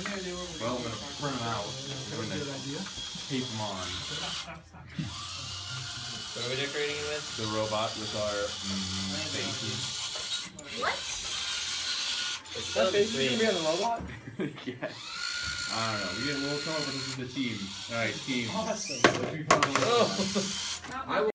Well, I'm gonna print them out. I'm gonna tape them on. What are we decorating it with? The robot with our mm. What? It's That face gonna be on the robot? yes. I don't know. We get a little trouble, but this is the team. All right, team. Awesome. Let's. Oh. I will